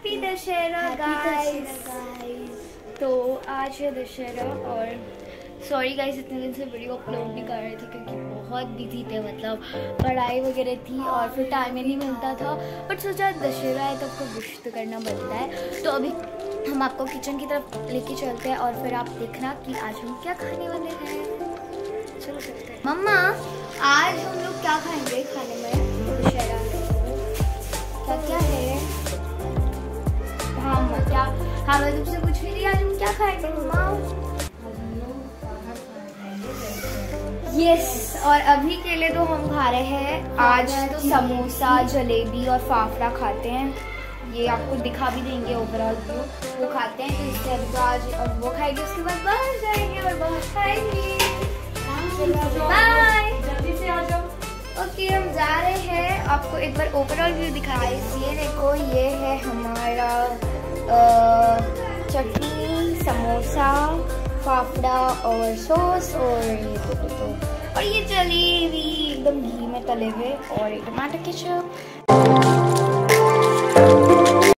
Happy Dussehra guys तो आज है दशहरा और सॉरी गाइस इतने दिन से वीडियो अपलोड नहीं कर रहे थे क्योंकि बहुत बिज़ी थे मतलब पढ़ाई वगैरह थी और फिर टाइम ही नहीं मिलता था। बट सोचा दशहरा है तो आपको विश तो करना बनता है। तो अभी हम आपको किचन की तरफ़ लेके चलते हैं और फिर आप देखना कि आज हम क्या खाने वाले हैं। चलो चलते हैं। मम्मा आज हम लोग क्या खाएँगे? हाँ मैं तुमसे पूछ रही थी आज हम क्या खाएँगे? मम्मा यस और अभी के लिए तो हम खा रहे हैं। आज तो समोसा जलेबी और फाफड़ा खाते हैं। ये आपको दिखा भी देंगे ओवरऑल व्यू वो खाते हैं तो इसके बाद आज और वो खाएँगे उसके बाद बाहर जाएँगे और बाहर खाएँगे। बाय जल्दी से आ जाओ। ओके हम जा रहे हैं। आपको एक बार ओवरऑल व्यू दिखाए ये देखो ये है हमारा चटनी समोसा फाफड़ा और सॉस और ये तो, तो, तो। और ये जलेबी एकदम घी में तले हुए और ये टमाटर केचप।